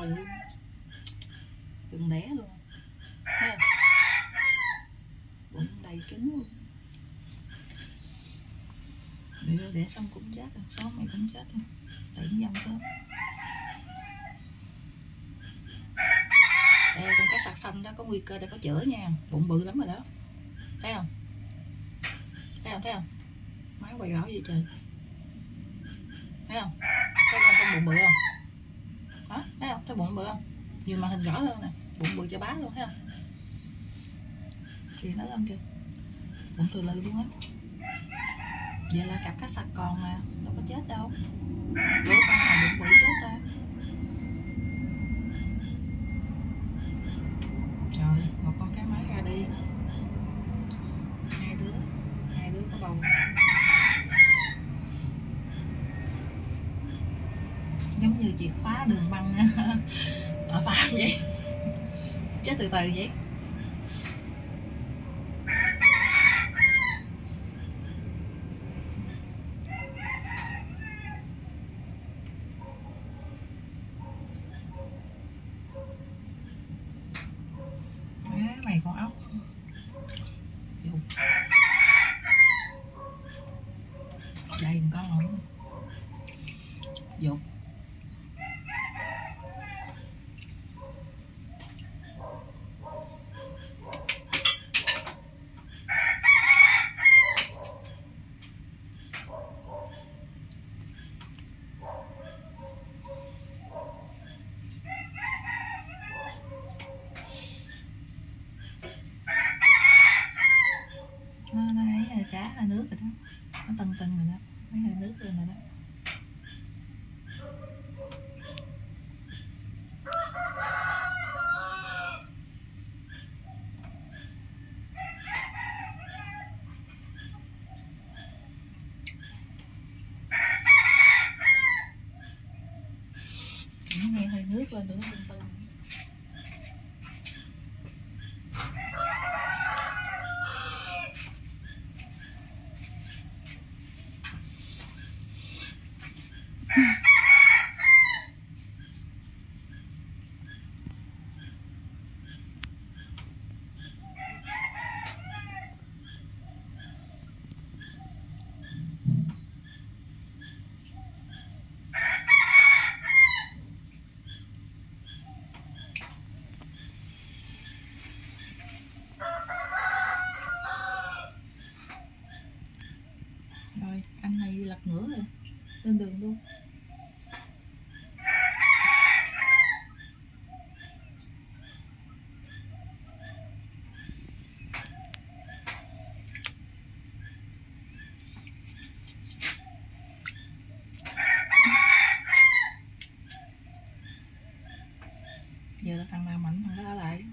bầu luôn đừng đẻ luôn. Ha, bụng đầy trứng luôn. Để, để xong cũng chết rồi. Sáu mày cũng chết rồi. Tự dòng sớm đây con cá sặc xanh đó có nguy cơ để có chữa nha. Bụng bự lắm rồi đó. Thấy không? Thấy không? Thấy không? Máy quay rõ gì trời? Thấy không? Thấy con con bụng bự không? Đó thấy không? Thấy bụng bự không? Nhìn màn hình rõ hơn nè. Bụng bự cho bá luôn, thấy không? Kìa nó lên kìa. Bụng từ lư luôn á. Vậy là cặp cá sặc còn mà đâu có chết đâu bữa con nào bụng bự chết ta rồi một con cá mái ra đi hai đứa hai đứa có bầu giống như chìa khóa đường băng tội phạm vậy. Chết từ từ vậy Má mày con ốc Vô. đây một con nữa dục nó nó ấy hơi nước rồi đó. Nó tân tưng rồi đó. Mấy hơi nước lên rồi đó. Nó nghe hơi nước lên rồi nó tân tưng rồi anh này lật ngửa rồi lên đường luôn giờ là thằng nào mạnh thằng đó ở lại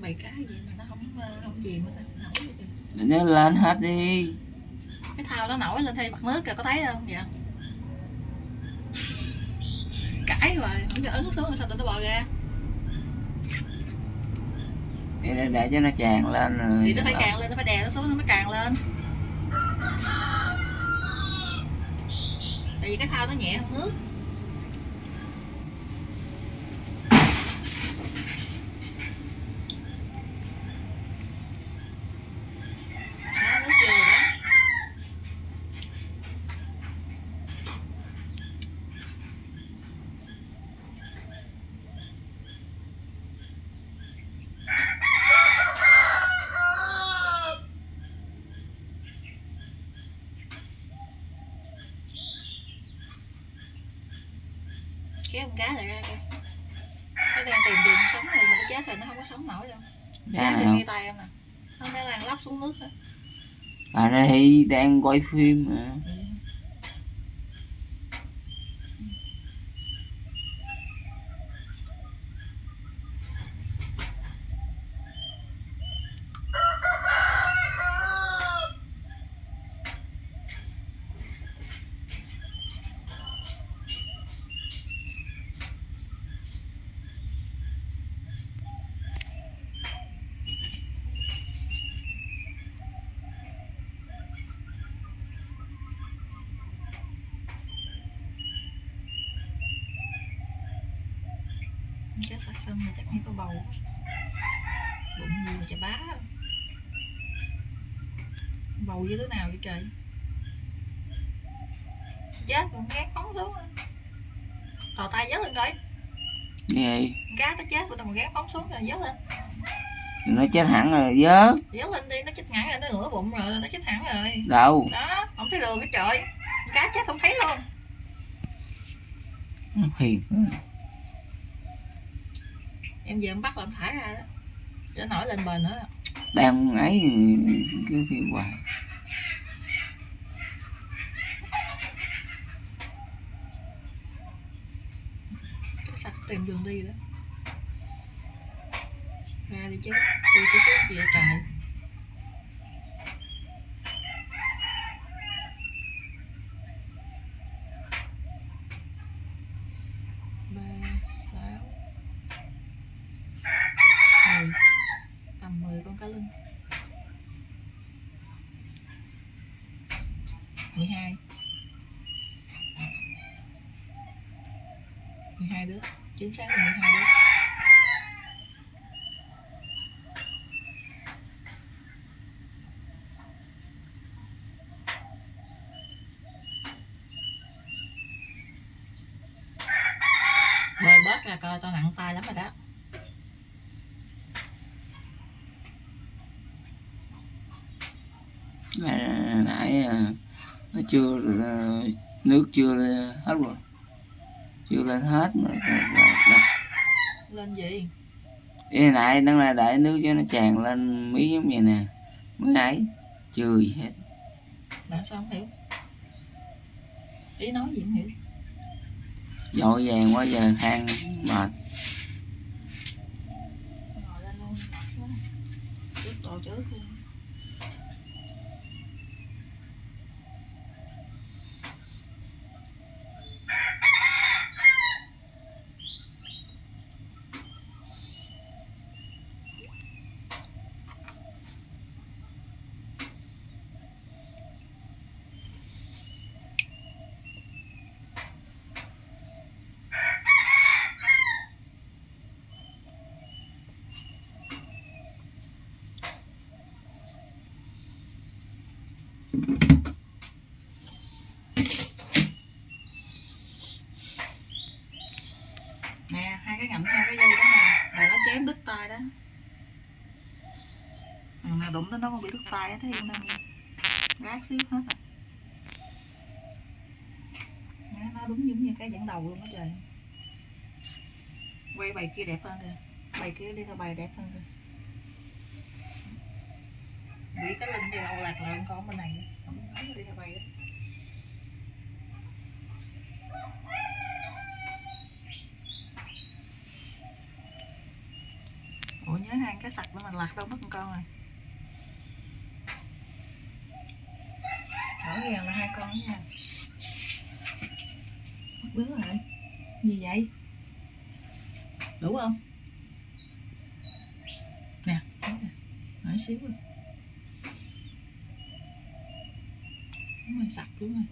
bầy cá gì mà nó không ờ, không chìm mà nó nổi vậy kìa nó lên hết đi. Cái thao nó nổi lên thêm mặt nước kìa có thấy không? Vậy cãi rồi không cho ấn xuống rồi sao tụi nó bò ra? Để, để, cho nó tràn lên rồi thì nó phải càng lên nó phải đè nó xuống nó mới càng lên. Tại vì cái thao nó nhẹ hơn nước đó nước vô rồi đó kéo con cá lại ra kìa. Nó đang tìm đường sống rồi mà nó chết rồi nó không có sống nổi đâu. Dạ, cá không. ngay tay em nè nó đang lắp xuống nước đó. Ở đây đang quay phim mà xong rồi chắc hay có bầu. Bụng mà chà bá bầu với đứa nào vậy trời chết còn gác phóng xuống thò tay dớt lên coi. Gì? Cá nó chết tao còn gác phóng xuống rồi dớt lên. Nó chết hẳn rồi dớ dớt lên đi nó chết ngắn rồi nó ngửa bụng rồi nó chết hẳn rồi. Đâu? Đó không thấy đường cái trời. Cá chết không thấy luôn. Phiền em về em bắt làm thả ra đó. Cho nổi lên bờ nữa. Đang ấy cái phiền hoài. Sạch tìm đường đi đó. Ra đi chứ. Tôi cứ xuống về trời 12 12 đứa. Chính xác là 12 đứa. Mời bớt là coi, tao nặng tay lắm rồi đó. Lại nó chưa nước chưa hết rồi. Chưa lên hết mà lên gì? Ý nãy đang là để nước cho nó tràn lên mí giống vậy nè. Mới ấy chưa gì hết. Là sao không hiểu? Ý nói gì không hiểu? Dội vàng quá giờ than mệt. Ngồi lên luôn trước đồ trước luôn nè hai cái ngậm hai cái dây đó nè. Là nó chém đứt tay đó. Thằng nào đụng nó nó không bị đứt tay á thấy không? Đang rác xíu hết rồi Nè, nó đúng giống như cái dẫn đầu luôn á trời. Quay bài kia đẹp hơn kìa. Bài kia đi theo bài đẹp hơn kìa. Bị cái lưng này lâu lạc lợn con bên này ủa, nhớ hang cá sạch của mình lạc đâu mất một con rồi. Rõ ràng là hai con đó nha. Mất đứa rồi. Gì vậy? Đủ không? Nè nói xíu rồi. Đúng rồi sạch đúng rồi.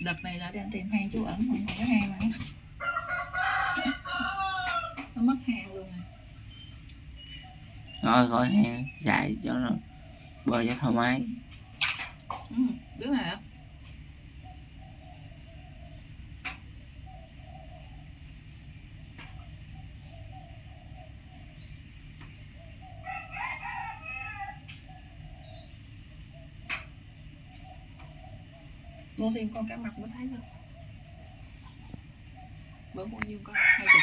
Đợt này là đang tìm hang chú ẩn không còn cái hang nữa nó mất hang luôn rồi. Thôi khỏi hang chạy cho nó bơi cho thoải mái. Ừ, đứa này á mua thêm con cá mập mới thấy thôi. Bữa mua nhiêu con hai chục.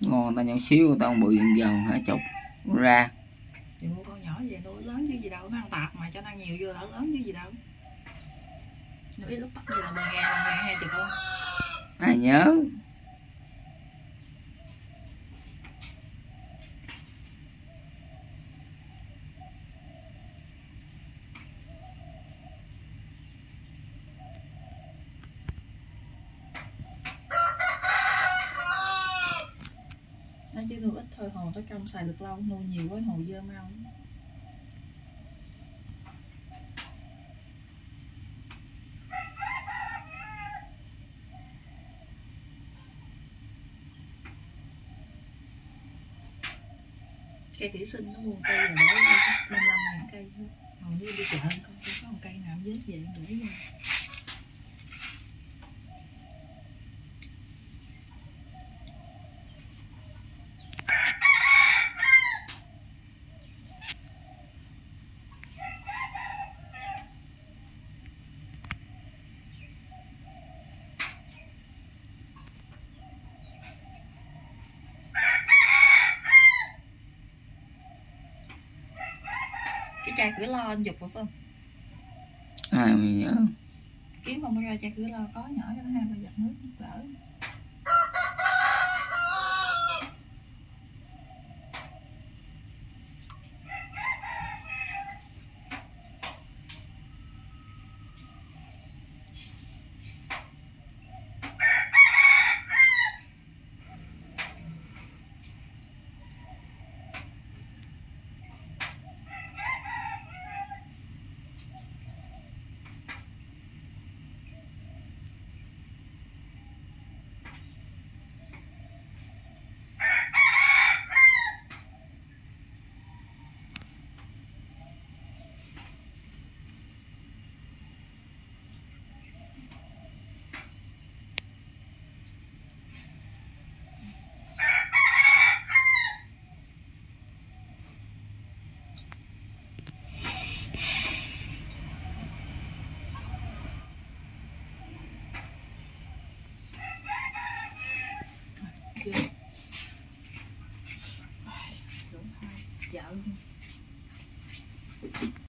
Ngon ta nhỏ xíu tao bự dần dầu hai chục. Ra. Thì mua con nhỏ về nuôi lớn chứ gì đâu nó ăn tạp mà cho nó ăn nhiều vô đỡ lớn chứ gì đâu. Biết lúc bắt gì là mười ngàn một ngàn hai chục luôn. Ai nhớ phơi hồ tới trong xài được lâu, nuôi nhiều với hồ dơ mau. Cây thủy sinh nó buồn cây rồi đấy lên năm ngàn cây thôi. Hầu như đi chợ, không có một cây nào vết vậy để vô. Chai cửa lo anh dục rồi phải không ai mà nhớ. Kiếm không ra chai cửa lo có nhỏ cho nó hai ba giọt nước lỡ